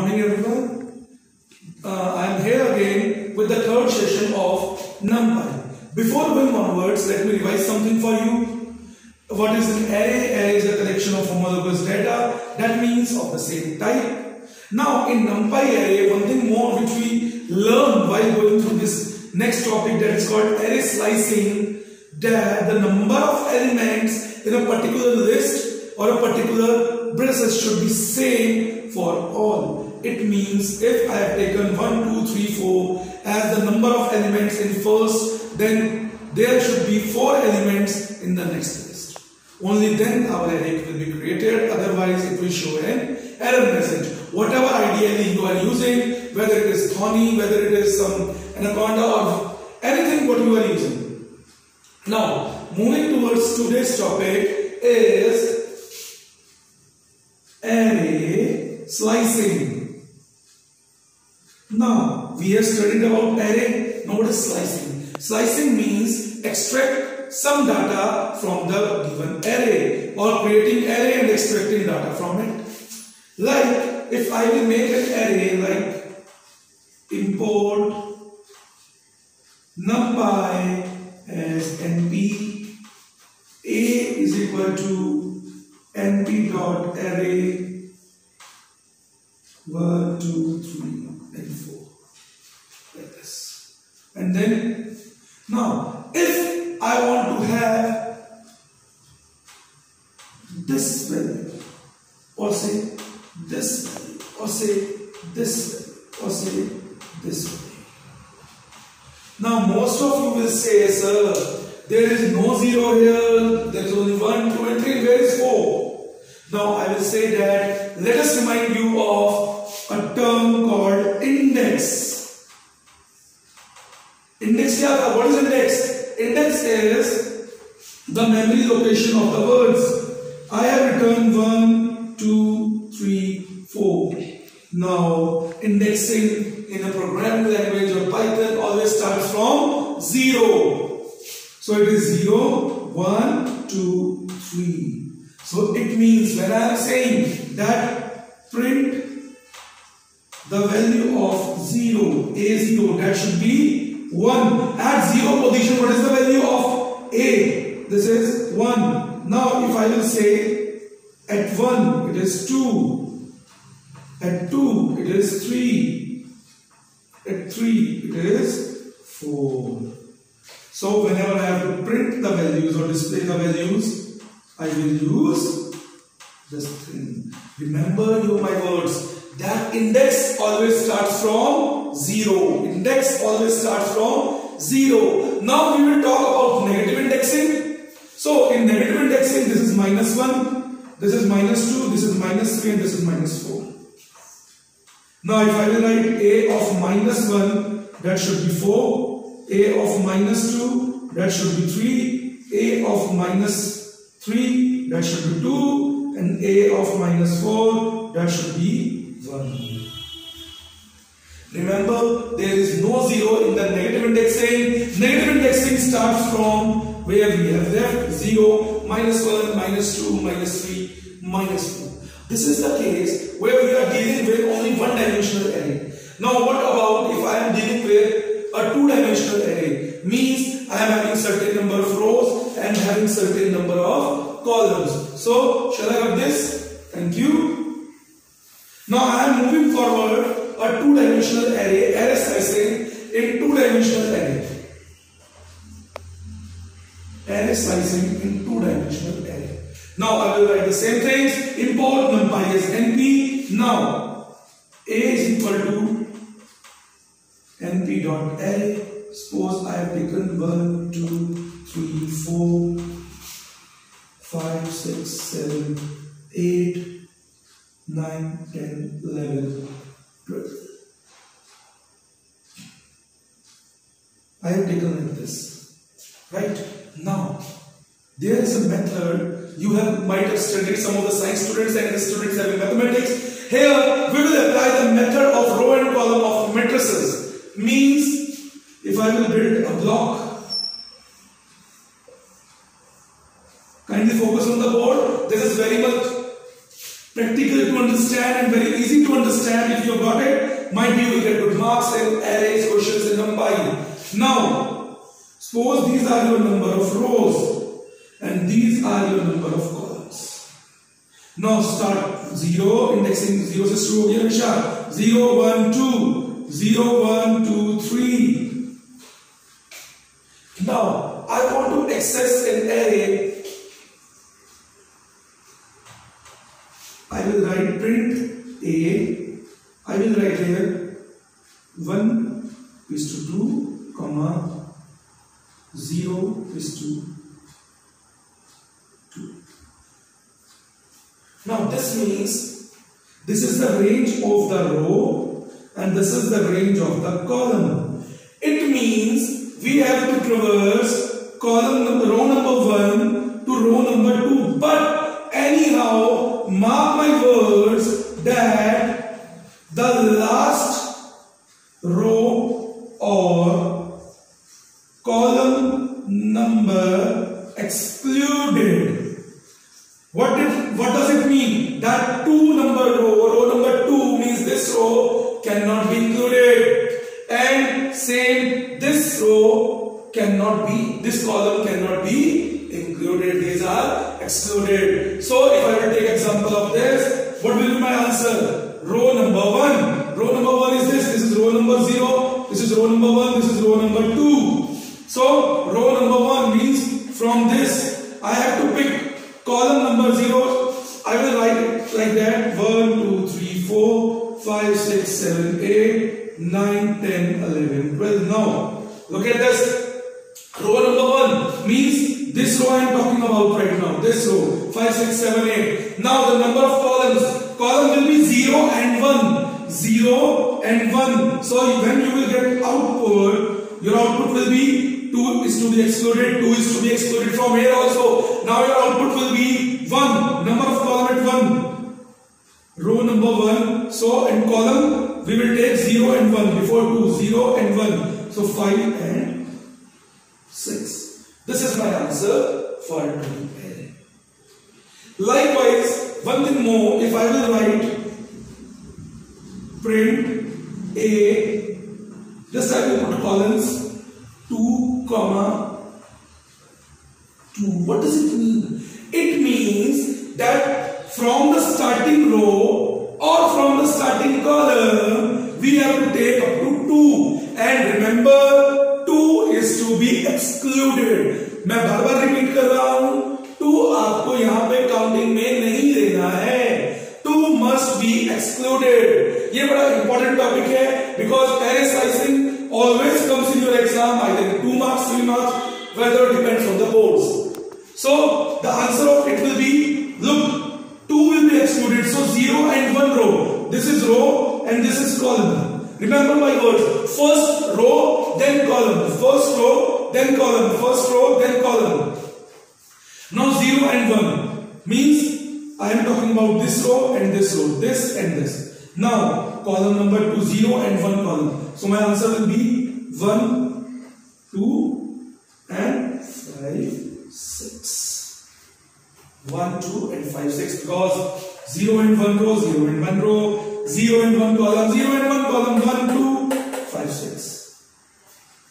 morning everyone. Uh, I am here again with the third session of NumPy. Before going onwards, let me revise something for you. What is an array? Array is a collection of homologous data. That means of the same type. Now in NumPy array, one thing more which we learn while going through this next topic that is called array slicing that the number of elements in a particular list or a particular braces should be same for all. It means if I have taken 1, 2, 3, 4 as the number of elements in first, then there should be 4 elements in the next list. Only then our array will be created, otherwise it will show an error message. Whatever ideally you are using, whether it is Thonny, whether it is some Anaconda or anything what you are using. Now, moving towards today's topic is array slicing. Now, we have studied about array. Now, what is slicing? Slicing means extract some data from the given array or creating array and extracting data from it. Like, if I will make an array like import numpy as np a is equal to np dot array 1 2 3 and 4 like this. And then now if i want to have this value or say this value or say this value or say this value. Now most of you will say, sir, there is no zero here, there is only one, two and three, where is four? Now I will say that, let us remind you of What is index? Index is the memory location of the words. I have written 1, 2, 3, 4. Now, indexing in a programming language or Python always starts from 0. So it is 0, 1, 2, 3. So it means when I am saying that print the value of 0, A0, that should be 1. At 0 position, what is the value of A? This is 1. Now if I will say at 1, it is 2. At 2 it is 3. At 3 it is 4. So whenever I have to print the values or display the values, I will use this thing. Remember you my words. That index always starts from 0. Index always starts from 0. Now we will talk about negative indexing. So in negative indexing this is minus 1, this is minus 2, this is minus 3 and this is minus 4. Now if I will write a of minus 1 that should be 4, a of minus 2 that should be 3, a of minus 3 that should be 2 and a of minus 4 that should be 1. Remember there is no 0 in the negative indexing. Negative indexing starts from where we have left 0, minus 1, minus 2, minus 3, minus 4. This is the case where we are dealing with only one dimensional array. Now what about if I am dealing with a two dimensional array? Means I am having certain number of rows and having certain number Now I will write the same things. Import numpy as np. Now a is equal to np dot array. Suppose I have taken 1, 2, 3, 4, 5, 6, 7, 8, 9, 10, 11, 12. I have taken like this. Right? Now, there is a method you have might have studied some of the science students and the students having mathematics. Here we will apply the method of row and column of matrices. Means if I will build a block, kindly focus on the board. This is very much practical to understand and very easy to understand if you have got it, might be you will get good marks in arrays, questions, and combine. Now, suppose these are your number of rows and these are your number of columns. Now start 0, indexing 0 से शुरू हो गया हमेशा 0, 1, 2, 0, 1, 2, 3. Now, I want to access an array. I will write print A. I will write here 1 is to 2, comma 0 is to Now this means this is the range of the row and this is the range of the column. It means we have to traverse column number, row number 1 to row number 2 but anyhow mark my words that the last row or column number excluded. Cannot be, this column cannot be included. These are excluded. So Row number 1 means this row I am talking about right now. This row 5, 6, 7, 8. Now the number of columns. Column will be 0 and 1. 0 and 1. So when you will get output, your output will be 2 is to be excluded, 2 is to be excluded from here also. Now your output will be 1, number of column at 1. Row number 1. So in column, we will take 0 and 1 before 2, 0 and 1. So 5 and 6. This is my answer for array. Likewise, one thing more, if I will write print A, just I will put columns 2 comma 2. What does it mean? It means that from the starting row or from the starting column, we have to take up to 2. And remember, 2 is to be dividend मैं बार बार repeat कर रहा हूँ to आपको यहाँ पे counting में नहीं देना है। टू मस्ट बी एक्सक्लूडेड ये बड़ा इंपॉर्टेंट टॉपिक है because terrace slicing always comes in your exam I think two marks three marks whether depends on the board so the answer of it will be look to will be excluded so zero and one row this is row and this is call remember my word first row then column first row then column. First row, then column. Now 0 and 1 means I am talking about this row and this row. This and this. Now column number 2, 0 and 1 column. So my answer will be 1, 2 and 5, 6. 1, 2 and 5, 6 because 0 and 1 row, 0 and 1 row, 0 and 1 column, 0 and 1 1,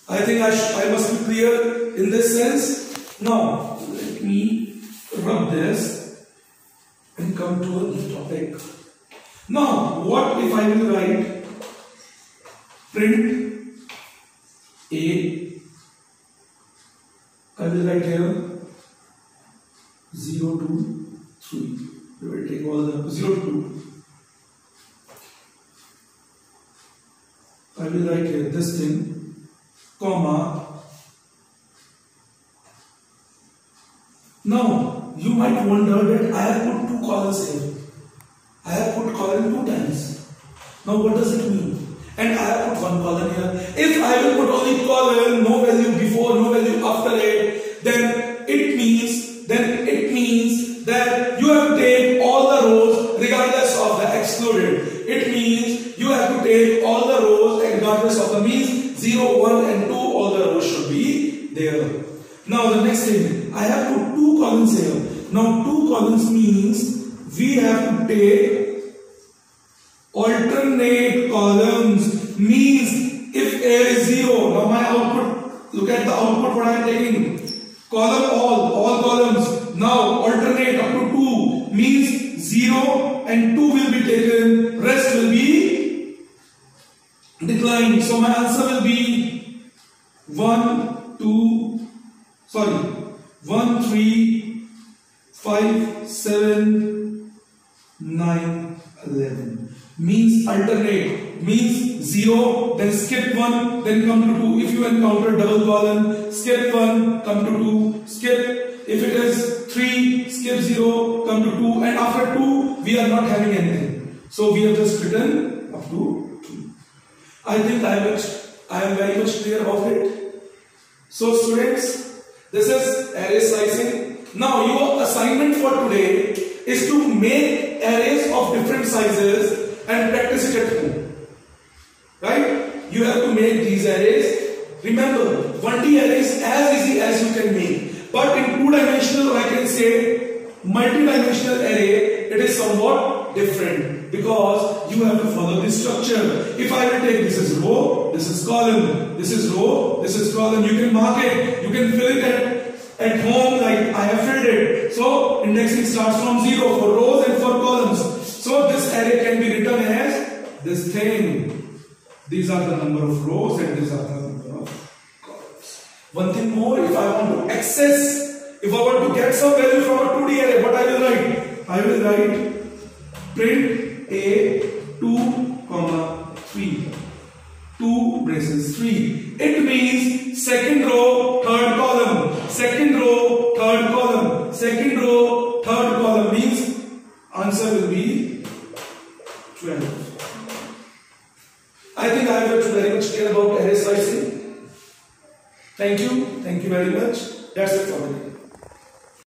I think I, I must be clear in this sense. Now, let me rub this and come to a new topic. Now, what if I will write print A? I will write here 0 to 3. We will take all the 0 to 2. I will write here this thing, comma. Now, you might wonder that I have put two columns here. I have put column two times. Now what does it mean? And I have put one column here. If I will put only column, no value before, no value after it, then it means, then it means that you have I have put two columns here. Now two columns means we have to take alternate alternate columns means if A is 0, now my output, look at the output what I am taking. Column all, all columns. Now alternate up to 2 means 0 and 2 will be taken, rest will be declined. So my answer will be 1, 2, sorry, 1, 3, 5, 7, 9, 11 means alternate. Means 0 then skip 1 then come to 2 if you encounter double column skip 1 come to 2 skip. If it is 3 skip 0 come to 2 and after 2 we are not having anything. So we have just written up to 2 I think I am, I am very much clear about it. So students this is array slicing now your assignment for today is to make arrays of different sizes and practice it at home. Right? You have to make these arrays. Remember, 1D arrays as easy as you can make. But in two-dimensional, I can say multi-dimensional array, it is somewhat different because you have to follow this structure. If I will take this is row, this is column, this is row, this is column, you can mark it, you can fill it at, at home like I have filled it. So indexing starts from zero for rows and for columns. So this array can be written as this thing. These are the number of rows and these are the number of columns. One thing more, if I want to access, if I want to get some value from a 2D array, what I will write? I will write print a 2 comma 3 2 braces 3 it means second row third column second row third column second row third column means answer will be 12. I think I have to very much clear about array slicing. Thank you. Thank you very much. That's it for me.